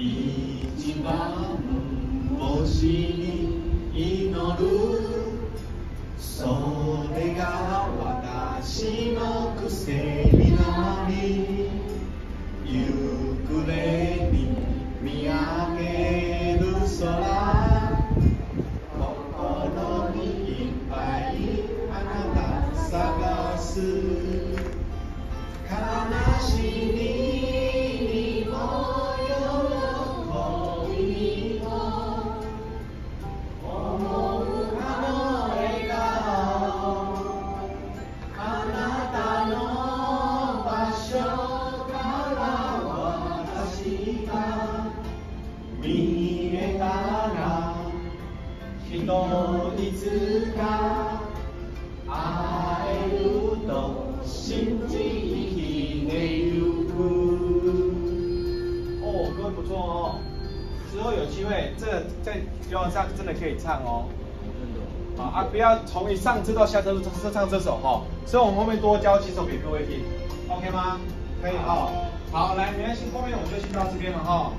一番星に祈るそれが私の癖になり夕暮れに見上げる空心に。いっぱいあなた探す悲しみいつか会えると信じ生きてゆく。哦，歌不错哦，之后有机会，这在表演上真的可以唱哦。好啊，不要从一上车到下车就唱这首哈，所以我们后面多教几首给各位听，OK 吗？可以哈。好，来，没关系，后面我们就先到这边了哈。